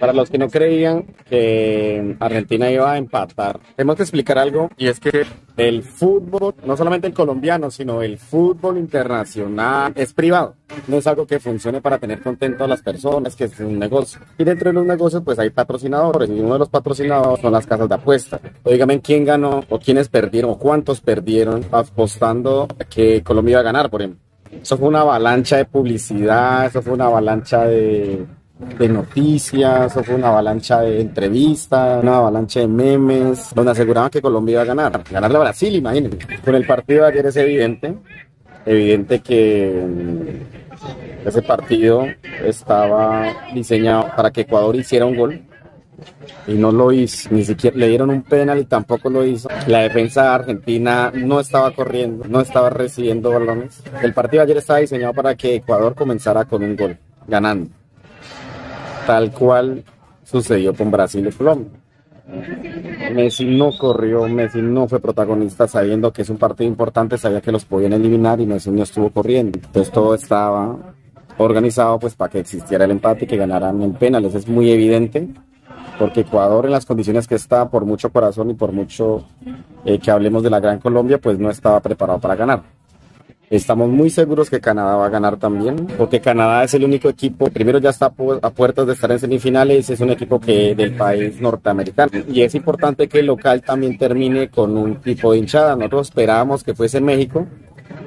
Para los que no creían que Argentina iba a empatar, tenemos que explicar algo y es que el fútbol, no solamente el colombiano, sino el fútbol internacional es privado. No es algo que funcione para tener contento a las personas, que es un negocio. Y dentro de los negocios pues hay patrocinadores y uno de los patrocinadores son las casas de apuesta. Dígame quién ganó o quiénes perdieron o cuántos perdieron apostando que Colombia iba a ganar, por ejemplo. Eso fue una avalancha de publicidad, eso fue una avalancha de de noticias, o fue una avalancha de entrevistas, una avalancha de memes, donde aseguraban que Colombia iba a ganar, ganarle a Brasil, imagínense. Con el partido de ayer es evidente, evidente que mm, ese partido estaba diseñado para que Ecuador hiciera un gol y no lo hizo, ni siquiera le dieron un penal y tampoco lo hizo. La defensa argentina no estaba corriendo, no estaba recibiendo balones. El partido de ayer estaba diseñado para que Ecuador comenzara con un gol, ganando tal cual sucedió con Brasil y Colombia. Messi no corrió, Messi no fue protagonista sabiendo que es un partido importante, sabía que los podían eliminar y Messi no estuvo corriendo. Entonces todo estaba organizado pues para que existiera el empate y que ganaran en penales. Es muy evidente porque Ecuador en las condiciones que está, por mucho corazón y por mucho eh, que hablemos de la Gran Colombia, pues no estaba preparado para ganar. Estamos muy seguros que Canadá va a ganar también, porque Canadá es el único equipo, primero ya está a puertas de estar en semifinales, es un equipo que del país norteamericano. Y es importante que el local también termine con un tipo de hinchada. Nosotros esperábamos que fuese México.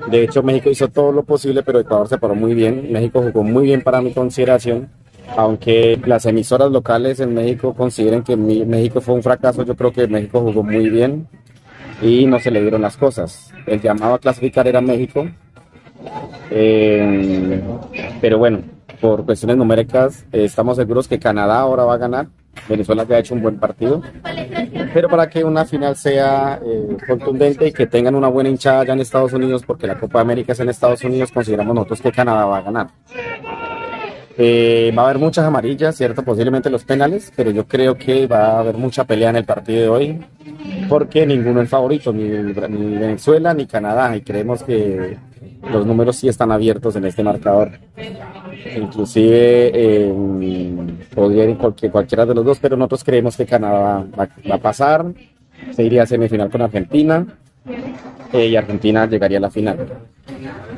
De hecho, México hizo todo lo posible, pero Ecuador se paró muy bien. México jugó muy bien para mi consideración. Aunque las emisoras locales en México consideren que México fue un fracaso, yo creo que México jugó muy bien y no se le dieron las cosas. El llamado a clasificar era México, eh, pero bueno, por cuestiones numéricas eh, estamos seguros que Canadá ahora va a ganar. Venezuela que ha hecho un buen partido, pero para que una final sea eh, contundente y que tengan una buena hinchada ya en Estados Unidos, porque la Copa América es en Estados Unidos, consideramos nosotros que Canadá va a ganar. va a haber muchas amarillas, cierto, posiblemente los penales, pero yo creo que va a haber mucha pelea en el partido de hoy porque ninguno es favorito, ni, Venezuela ni Canadá, y creemos que los números sí están abiertos en este marcador. Inclusive eh, podría ir cualquier, cualquiera de los dos, pero nosotros creemos que Canadá va, a pasar, se iría a semifinal con Argentina eh, y Argentina llegaría a la final.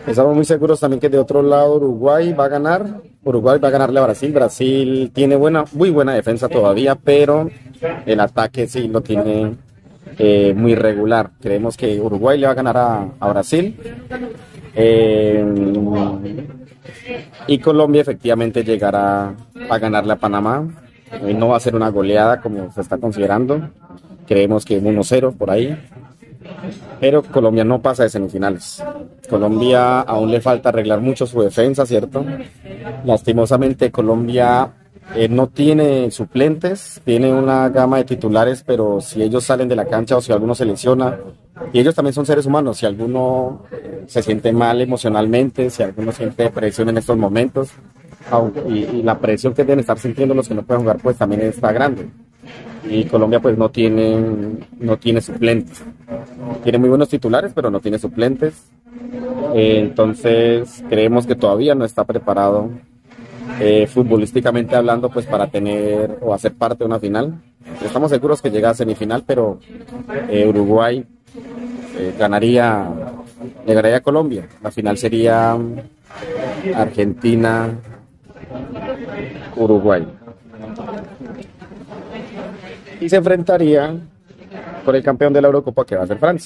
Estamos muy seguros también que de otro lado Uruguay va a ganar. Uruguay va a ganarle a Brasil. Brasil tiene buena, muy buena defensa todavía, pero el ataque sí lo tiene eh, muy regular. Creemos que Uruguay le va a ganar a, Brasil. Eh, y Colombia efectivamente llegará a ganarle a Panamá. no va a ser una goleada como se está considerando. Creemos que 1-0 por ahí. Pero Colombia no pasa de semifinales. Colombia aún le falta arreglar mucho su defensa, ¿cierto? Lastimosamente Colombia eh, no tiene suplentes, tiene una gama de titulares, pero si ellos salen de la cancha o si alguno se lesiona, y ellos también son seres humanos, si alguno se siente mal emocionalmente, si alguno siente presión en estos momentos, y, la presión que deben estar sintiendo los que no pueden jugar, pues también está grande. Y Colombia pues no tiene, no tiene suplentes. Tiene muy buenos titulares, pero no tiene suplentes. Eh, entonces creemos que todavía no está preparado eh, futbolísticamente hablando, pues para tener o hacer parte de una final. Estamos seguros que llega a semifinal, pero eh, Uruguay eh, ganaría, llegaría a Colombia. La final sería Argentina, Uruguay. Y se enfrentaría con el campeón de la Eurocopa que va a ser Francia.